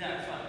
Yeah, it's fine.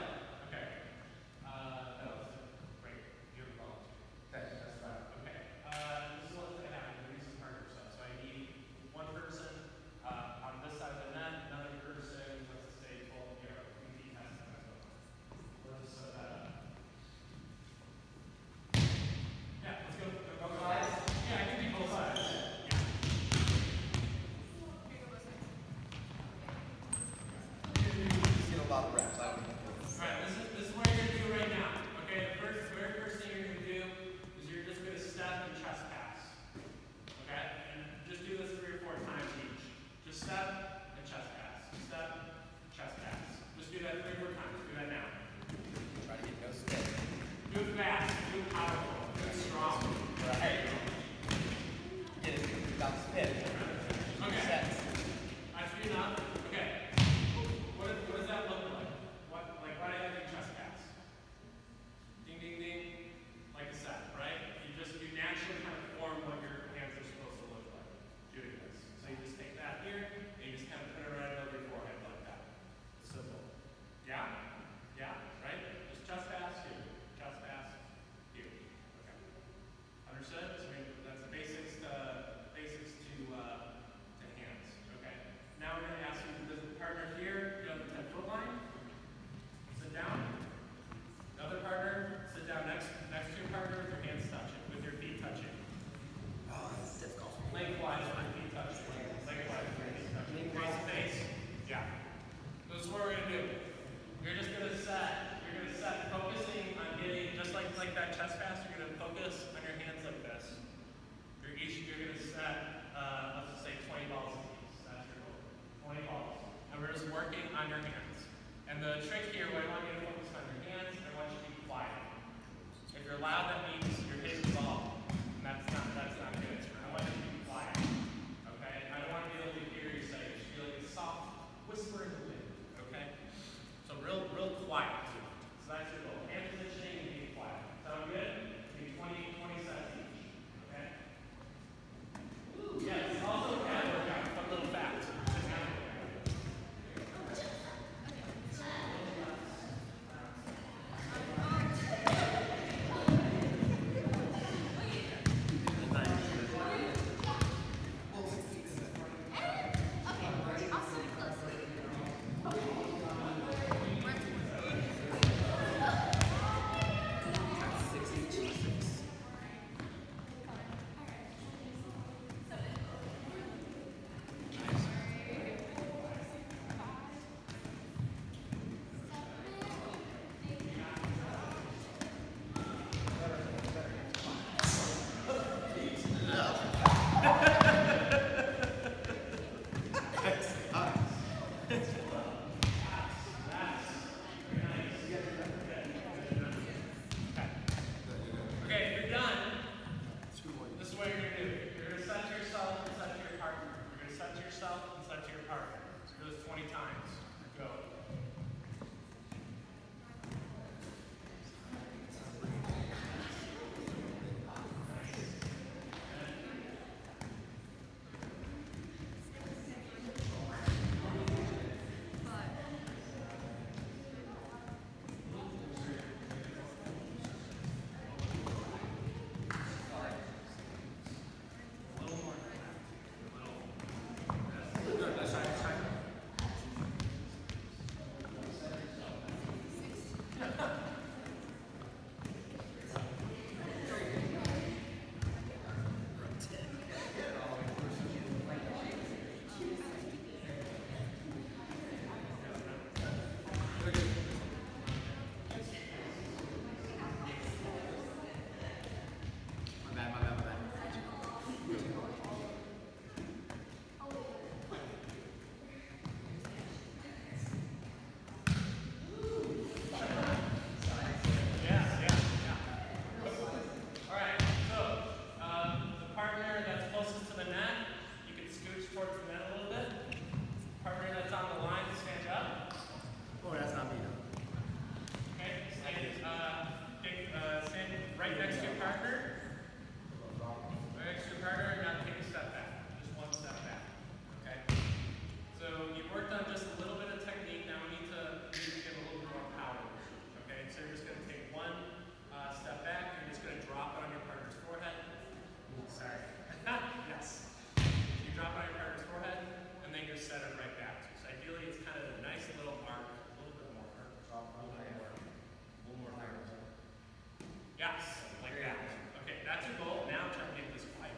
Yes, like that. Okay, that's your goal. Now try to make this quiet.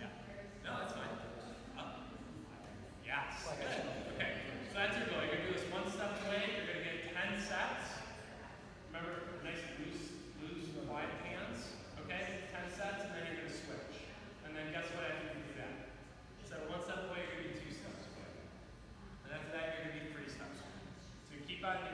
Yeah. No, that's fine. Yes. Okay. So that's your goal. You're gonna do this one step away. You're gonna get ten sets. Remember, nice loose, loose, quiet hands. Okay, ten sets, and then you're gonna switch. And then guess what? I you do that, so one step away, you're gonna be two steps away, and after that, you're gonna be three steps. Away. So keep on.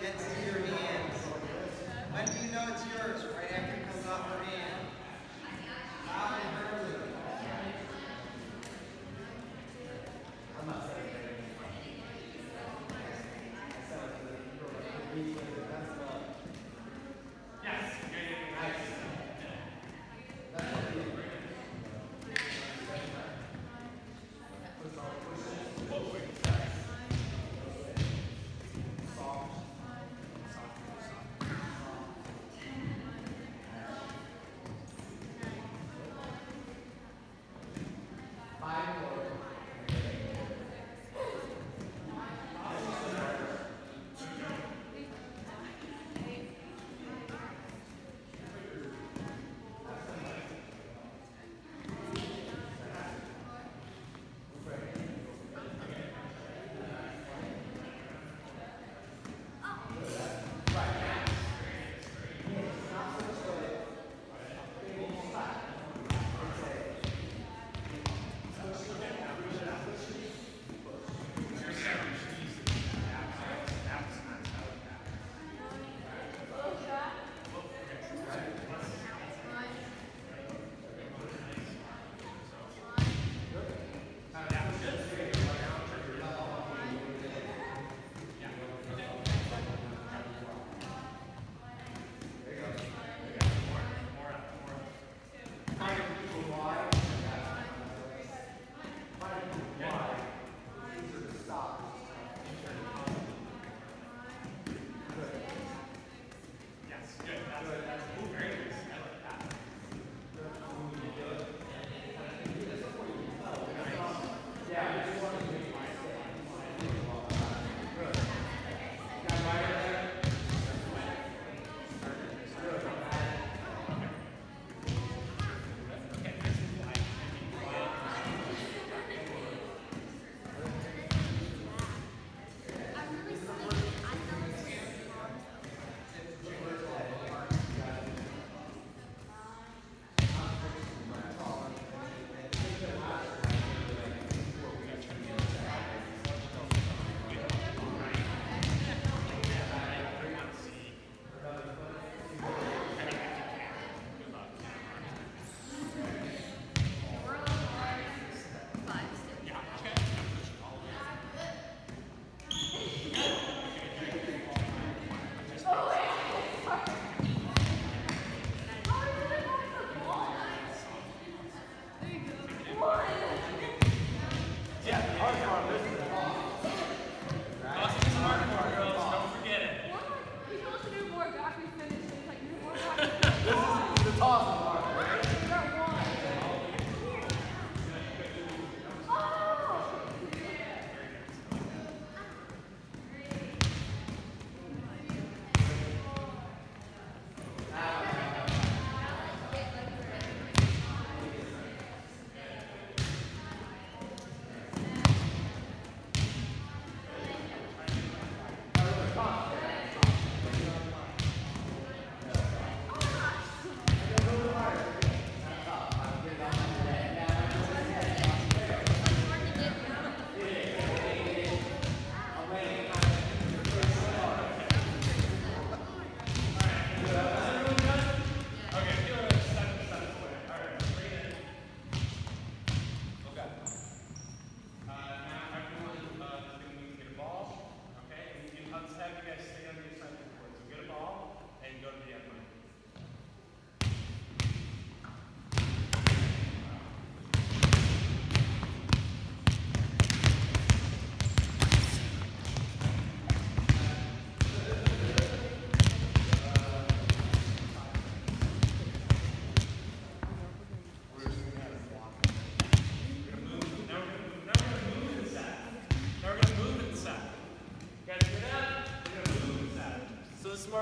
Gets to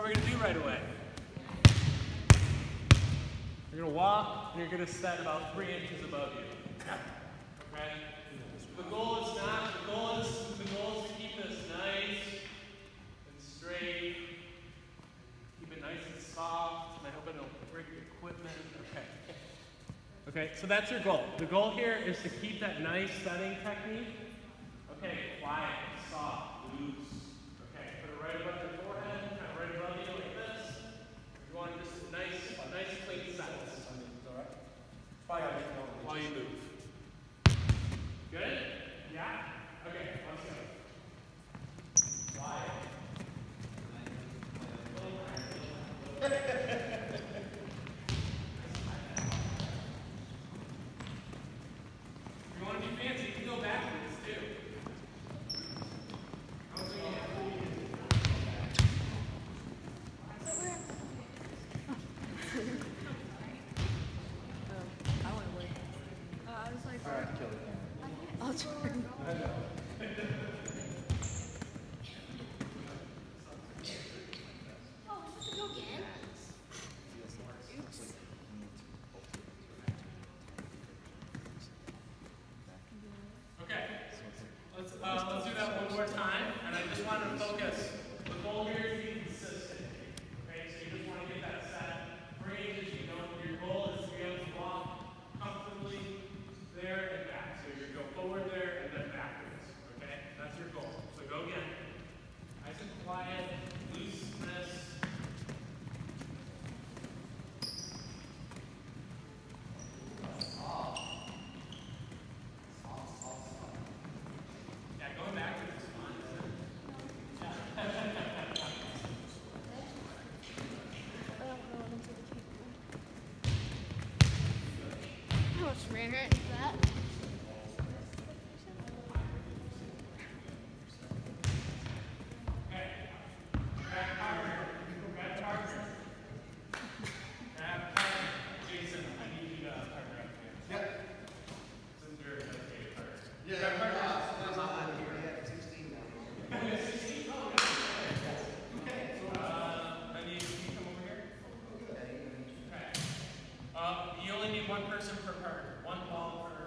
we're going to do right away. You're going to walk, and you're going to set about three inches above you. Okay? The goal is not, the goal is, the goal is to keep this nice and straight. Keep it nice and soft, and I hope I don't break the equipment. Okay. Okay, so that's your goal. The goal here is to keep that nice setting technique. Okay, quiet, soft, loose. Okay, put it right above your Hi, heard. one person per partner. one ball per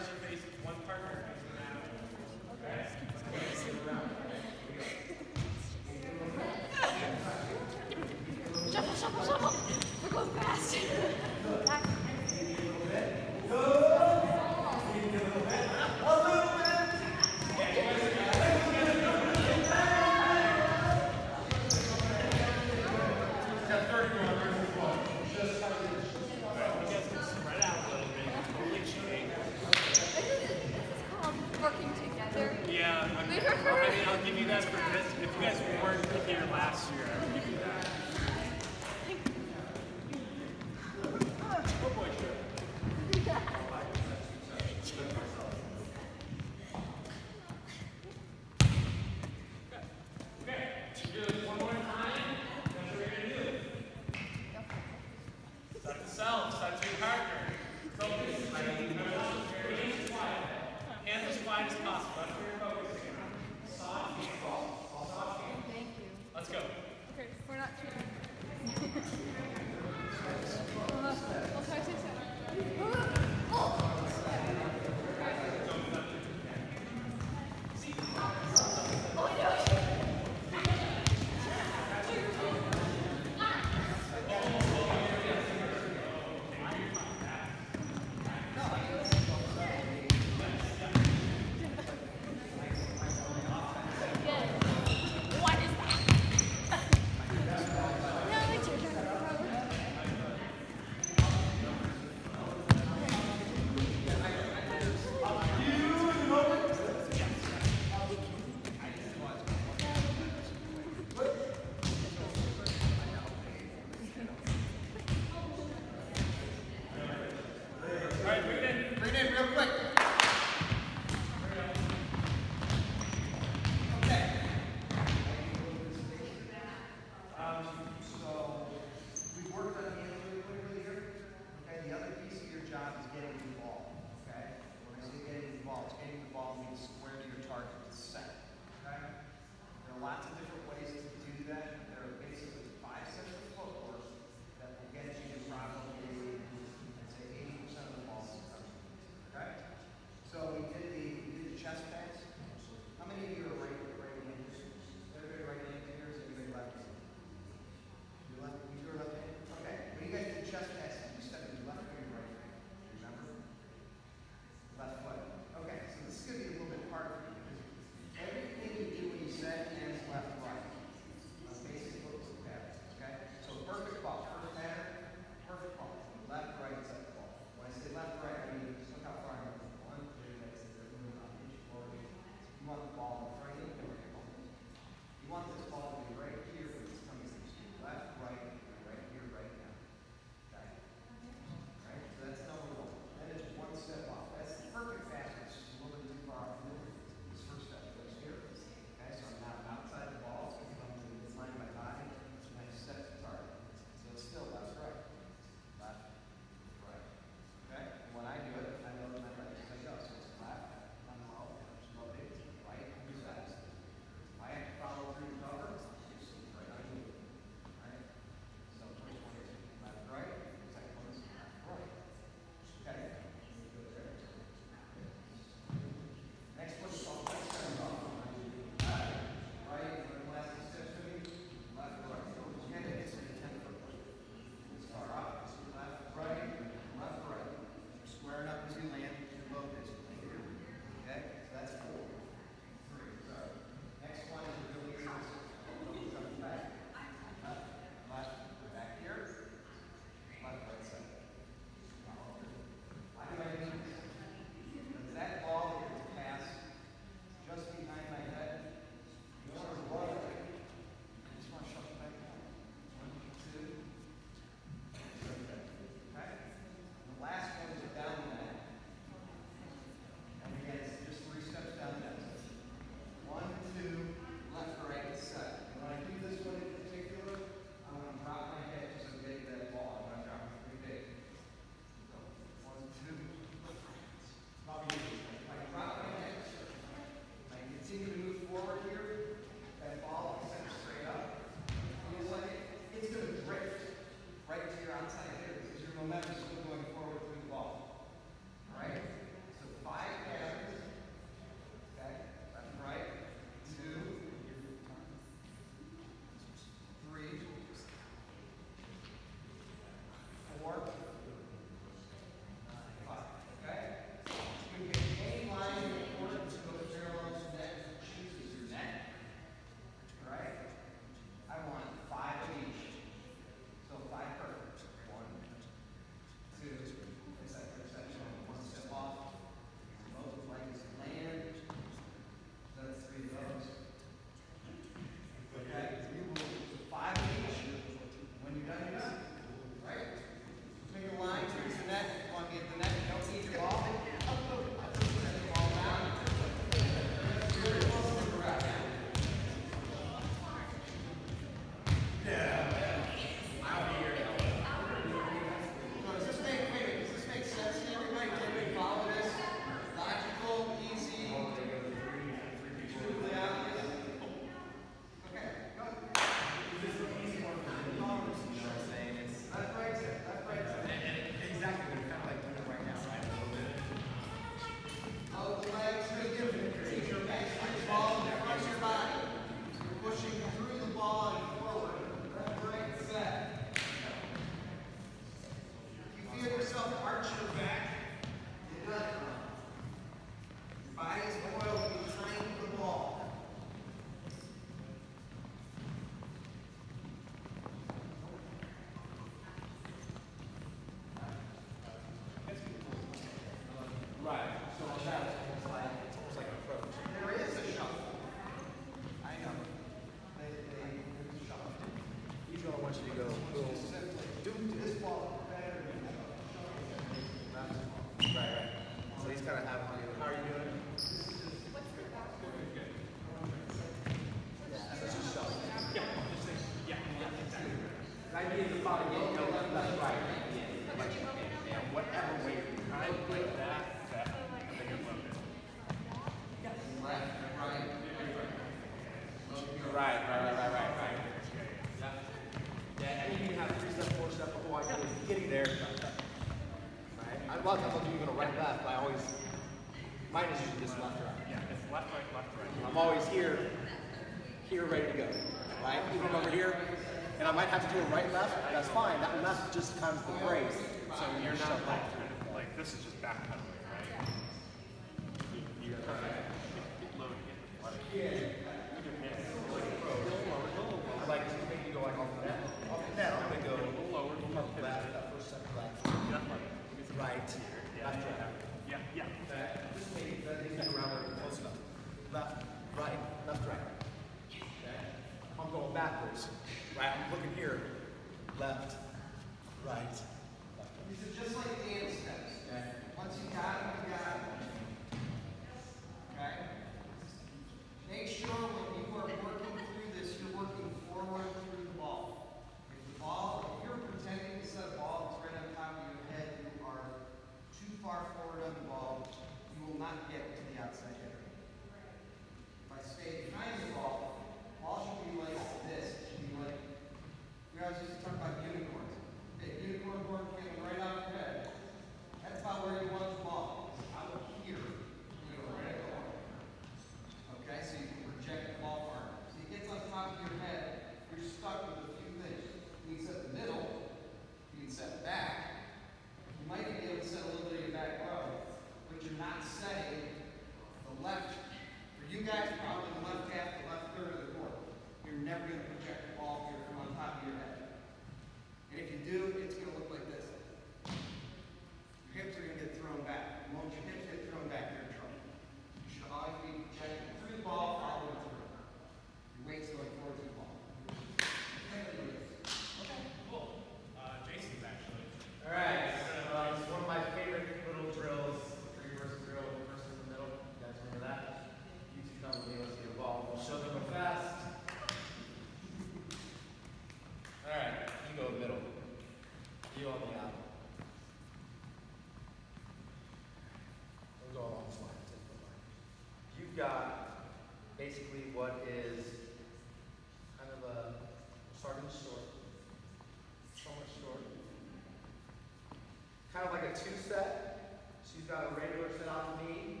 two set. She's got a regular set out to me.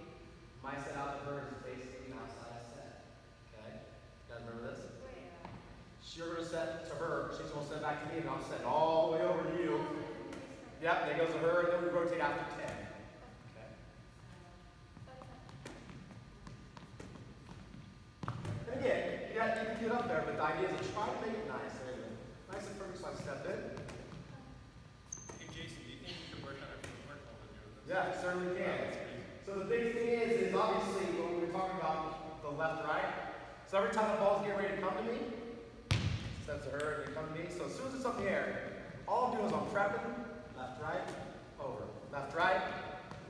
My set out to her is basically an outside set. Okay? You guys remember this? You're gonna set to her, she's gonna set back to me, and I'll set all the way over to you. Yep, then it goes to her, and then we rotate after 10. Okay? And again, you, got, you can get up there, but the idea is to try to make it nice. There you go. Nice and perfect, so I step in. Hey Jason, do you think you could work on our footwork while we're doing this? Yeah, certainly can. So the big thing is, is obviously when we were talking about the left right. So every time the ball's getting ready to come to me, says to her, and they come to me. So as soon as it's up in the air, all I'm doing is I'm prepping, left right, over, left right,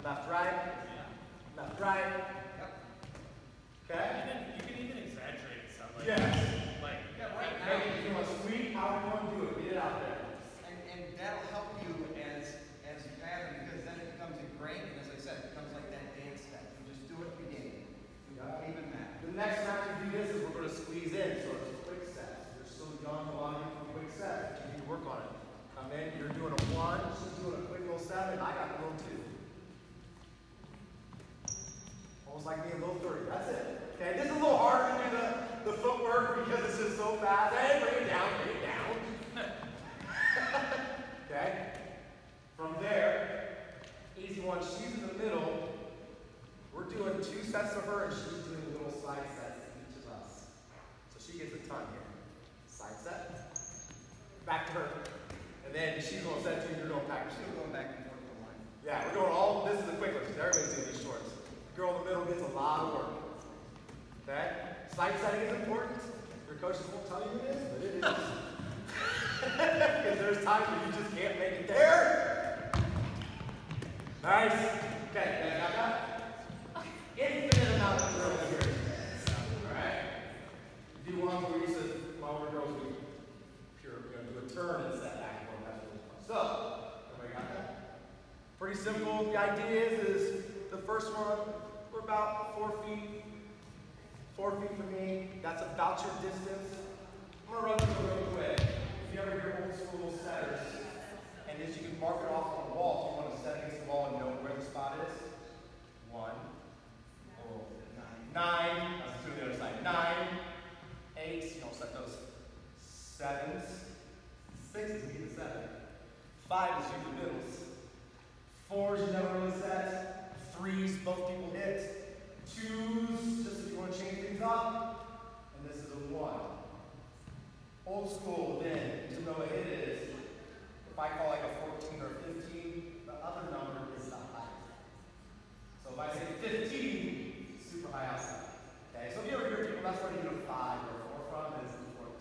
left right, left right. Okay. Even, you can even exaggerate it some, like, Yes. like, Yeah, right now. Make it feel a sweet. How we want to do it? Get it out there. And, and that'll help you as, as you pattern, because then it becomes ingrained, and as I said, it becomes like that dance step. You just do it again. You don't even matter. The next time we do this is we're going to squeeze in, so it's quick sets. You're still young, a lot of you for quick sets. You need to work on it. Come in, you're doing a one, she's doing a quick little seven, I got a little two. Almost like me a little three. That's it. Okay, this is a little harder to do the, the footwork because it's just so fast. Hey, bring it down, bring it down. okay? From there, easy one, she's in the middle. We're doing two sets of her, and she's doing little side sets to each of us. So she gets a ton here. Side set, back to her, and then she's going to set to you, you're going back to Still her. going back and forth the line. Yeah, we're doing all, this is the quick ones, 'cause everybody's doing these shorts. The girl in the middle gets a lot of work. Okay? Side setting is important. Your coaches won't tell you it is, but it is. Because there's times when you just can't make it there. Nice. Okay, got that? Infinite amount of drills here. Alright? Do one where you said, while we're girls, we pure, we're gonna do a turn and set back and. That's really fun. So, everybody got that? Pretty simple. The idea is, is the first one, we're about four feet, four feet from me. That's about your distance. I'm gonna run through it real quick. If you ever hear old school setters, and as you can mark it off on the wall, if you want to set against the wall and know where the spot is. One, oh, nine, let's do the other side. Nine, eight, you don't set those. Sevens, you get the seven. Five is usually middles. Fours, you never really set. Threes, both people hit. Twos, just if you want to change things up. And this is a one. Old school, then, to know what it is, if I call like a 14 or 15, the other number is the highest. So if I say 15, super high outside. Okay, so if you ever hear people, that's where you get a 5 or a 4 from, is the 14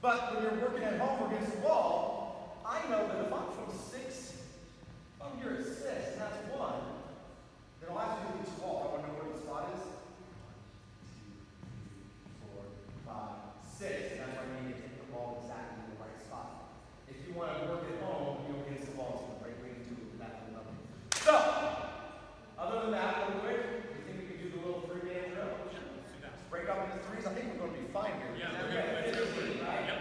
But when you're working at home against the wall, I know that if I'm from 6, if I'm here at 6, and that's 1, then I'll have to do each wall. I want to know where the spot is. Four, five, six. That's why you need to hit the ball exactly in the right spot. If you want to work at home, you go against the ball, it's going to break way into that little number. So, other than that, real quick, you think we can do the little three-man drill? Break up into threes. I think we're going to be fine here. Yeah, we're okay? good. Right? Yep.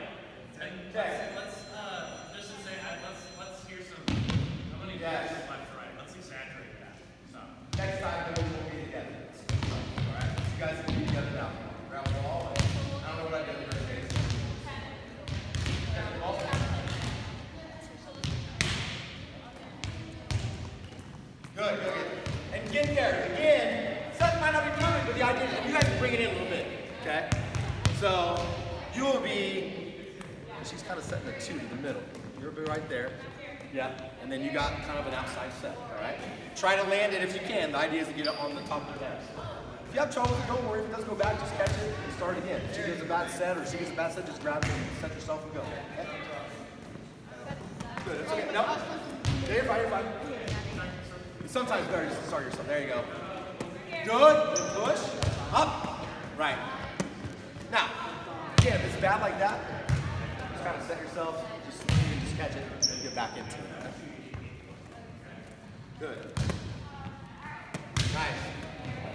And Okay. let's, let's, uh, just to say, I, let's, let's hear some, I'm gonna Yes. left right, let's exaggerate that, so. Next time, then we won't be together. All right? You guys can be together now. Grab the ball. and- I don't know what I did in the first case. Get the ball. Good, good, good. And get there. Again, Seth might not be doing it, but the idea is you guys bring it in a little bit. Okay? So you will be, she's kind of setting the two to the middle. You'll be right there. Yeah. And then you got kind of an outside set. All right? Try to land it if you can. The idea is to get it on the top of the net. If you have trouble with it, don't worry. If it does go back, just catch it and start again. If she gets a bad set or she gets a bad set, just grab it and set yourself and go. Okay? Good. It's okay. No. Yeah, you're fine. You're fine. It's sometimes better just to start yourself. There you go. Good. Push up, right. Now, again, if it's bad like that, just kind of set yourself, just, just catch it, and get back into it. Good. Nice.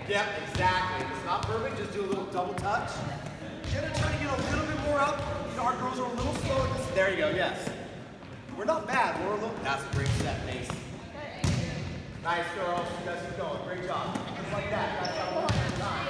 Yep, exactly. If it's not perfect, just do a little double touch. You're gonna try to get a little bit more up. You know, our girls are a little slow at this. There you go, yes. We're not bad, we're a little, that's a great set base. Nice girls, you guys keep going, great job. Just like that, guys.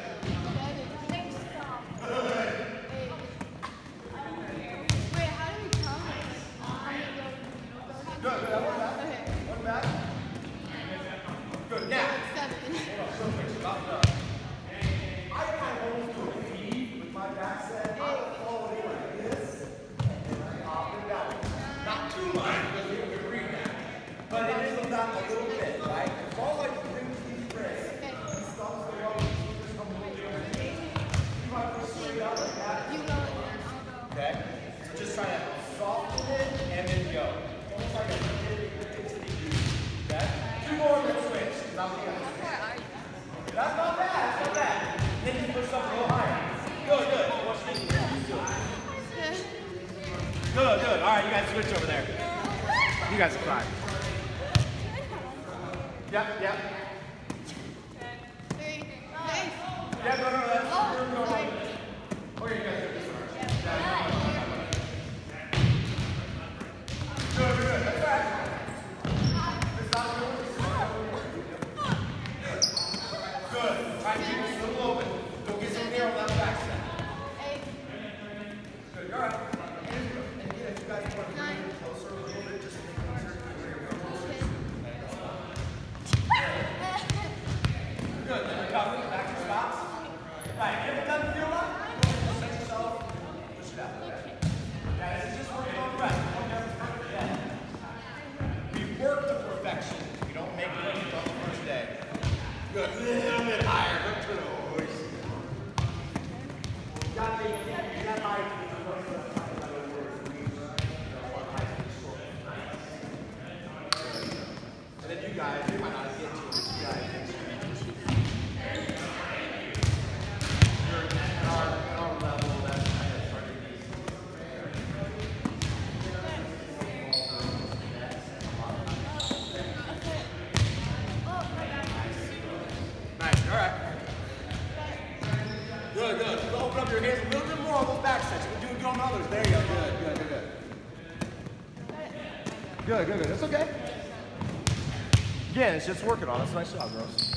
it's just working on us. Nice job, girls.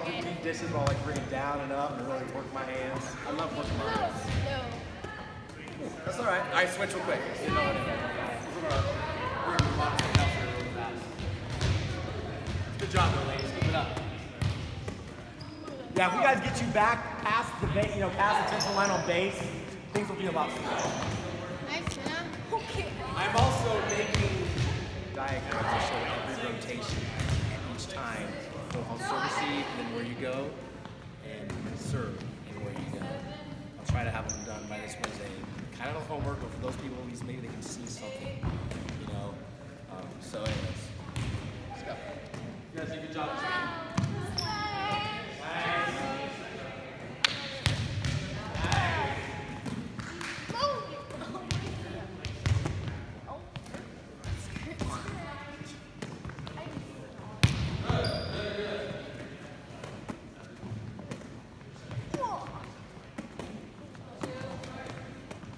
I'll do deep dishes while like bring it down and up and really work my hands. I love working my hands. No. That's all right. I switch real quick. You know Good job, though, ladies. Keep it up. Yeah, if we guys get you back past the you know, past the tension line on base, things will be a lot smoother. Nice, man. Okay. I'm also making diagrams to show every rotation each time. I'll serve receive, and where you go, and serve, and where you go. I'll try to have them done by this Wednesday. Kind of a homework, but for those people, at least maybe they can see something, you know. Um, so anyways, let's go. You guys did a good job.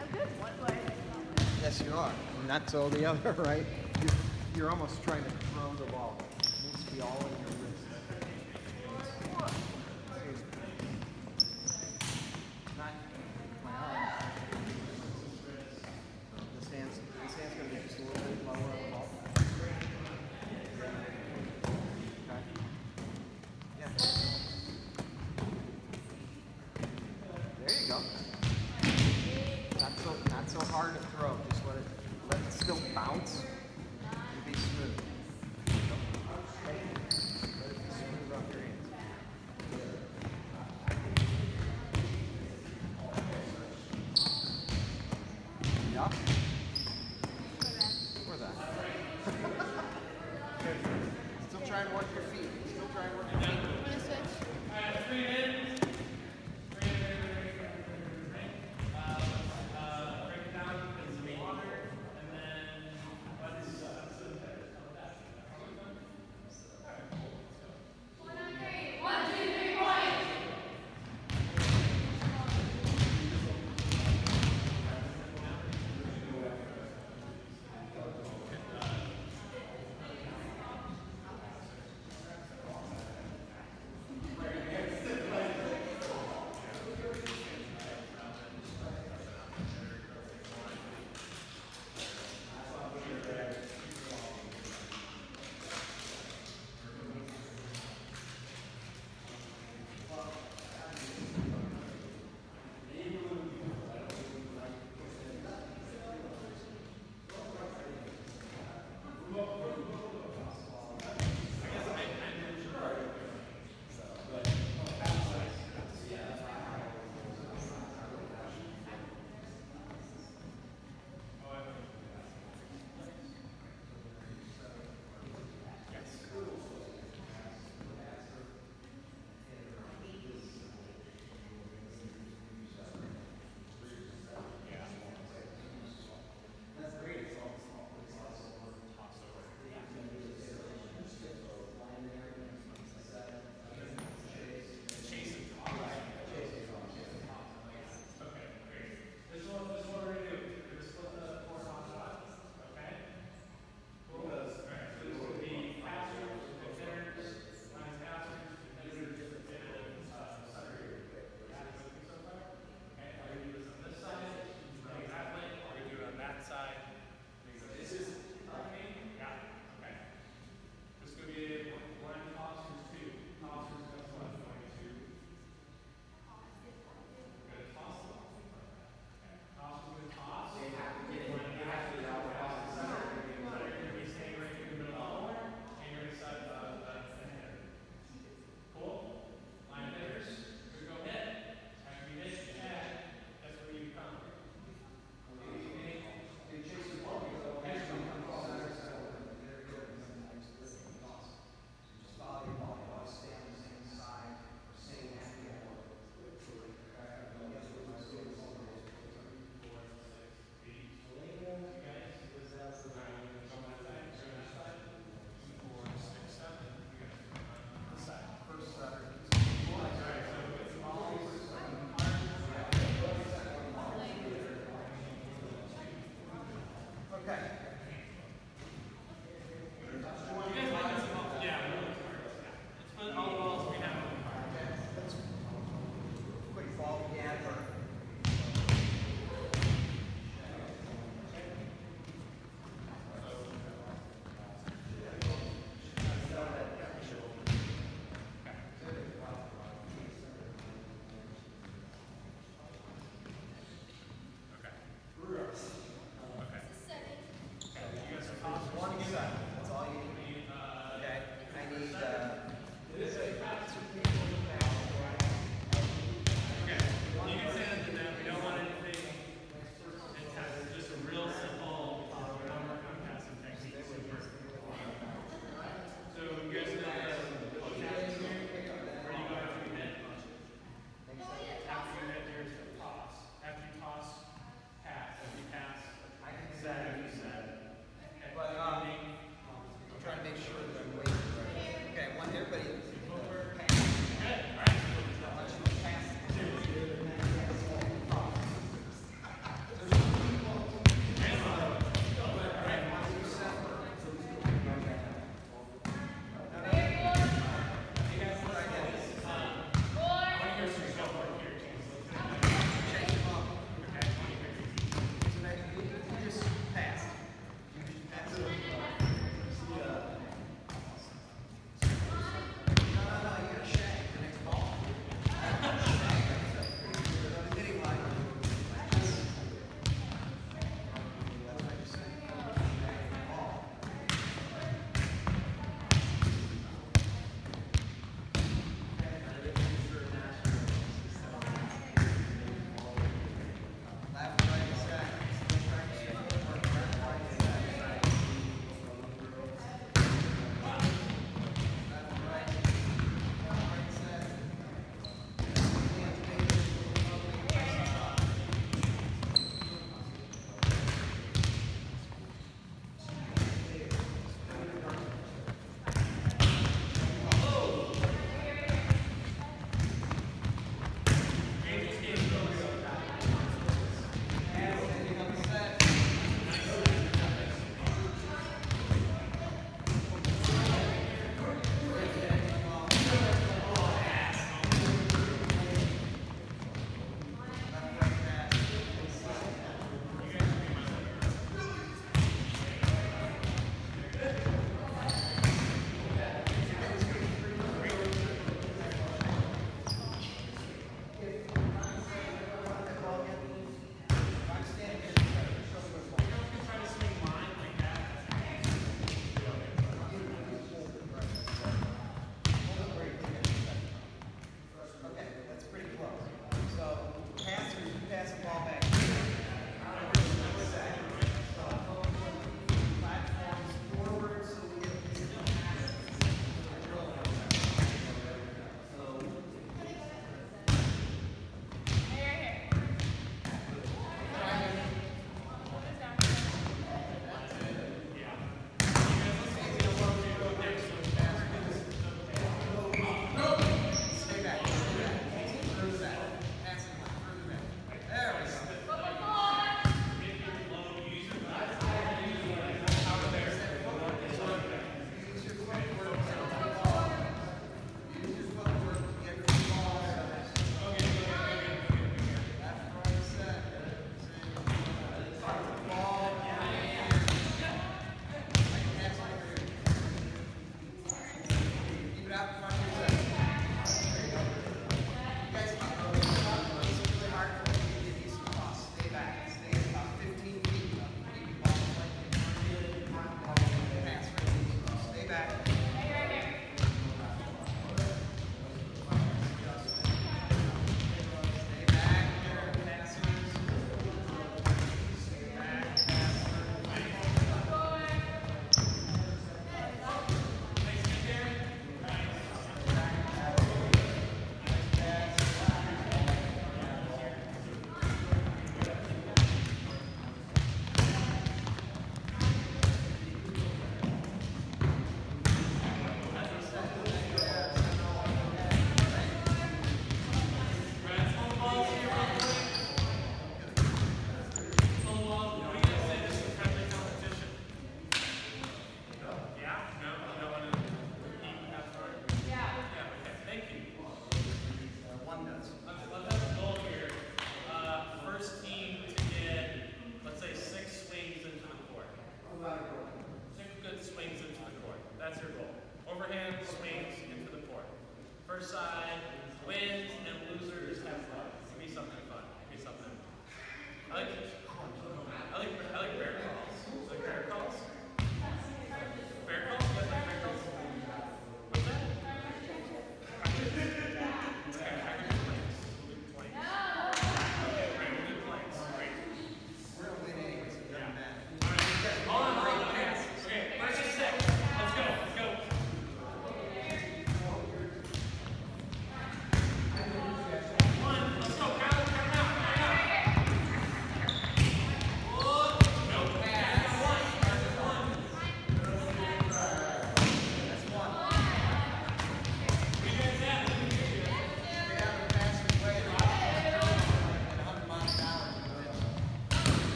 I'm good one way. Yes, you all the other, right? You're, you're almost trying to throw the ball. It needs to be all